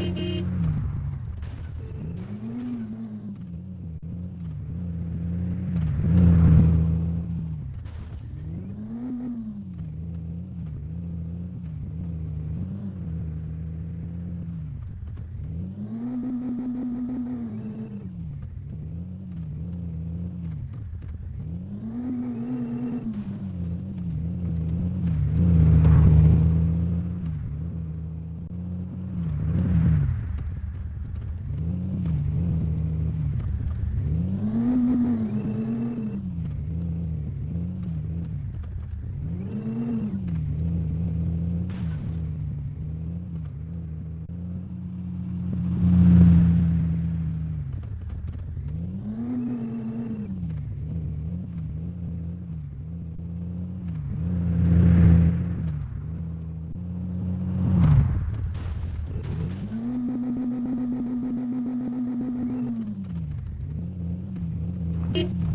Beep beep. Beep.